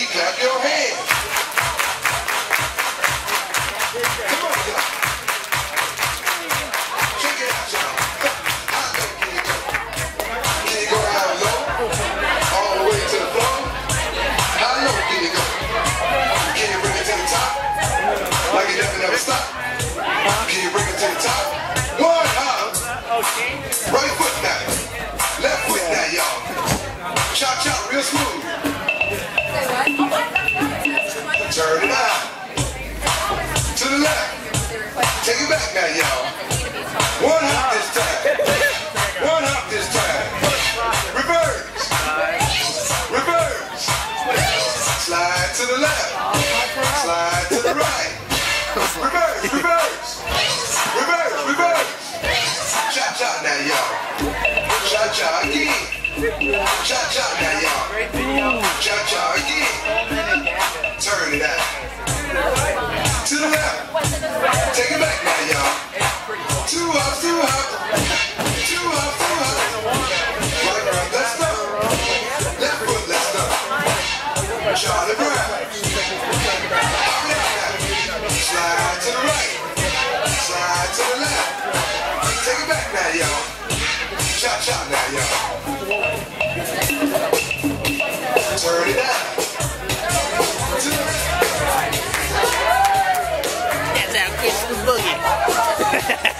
Everybody clap your hands. Come on. Check it out, go? Low? All the way to the floor? How low can you bring it to the top? Like it never, never stop? Can you bring it to the top? One hop. Right foot now. Left foot now, y'all. Chop, Take it back now, y'all. One hop this time. One hop this time. Reverse. Reverse. Slide to the left. Slide to the right. Reverse, reverse. Reverse, reverse. Cha cha now, y'all. Cha cha again. Cha cha now, Take it back now, y'all. Two two. Two two foot. Left foot. Charlie Brown. Slide to the right. Slide to the left. Take it back now, y'all. Chop, chop now, y'all. Turn it out. It's boogie.